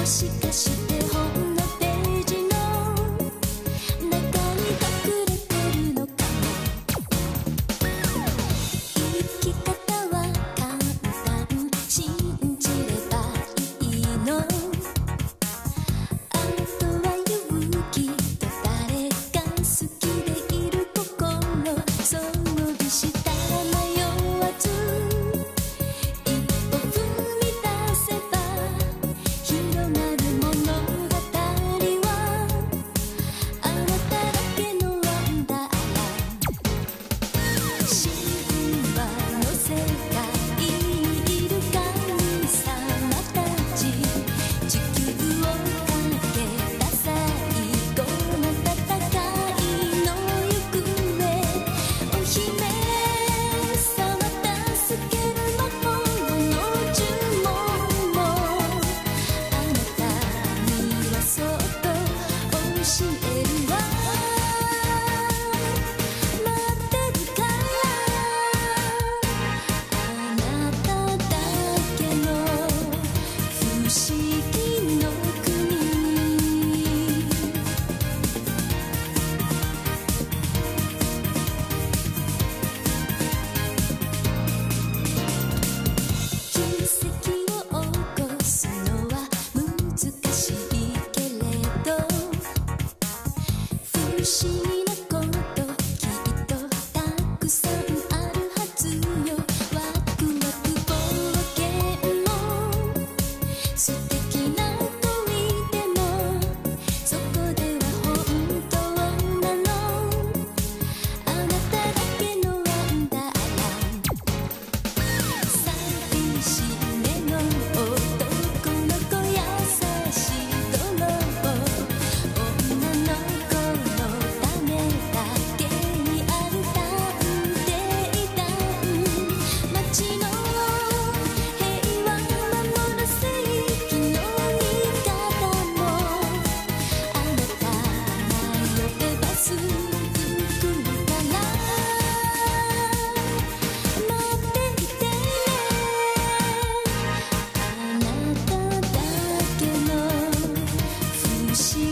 もしかして deixe 心。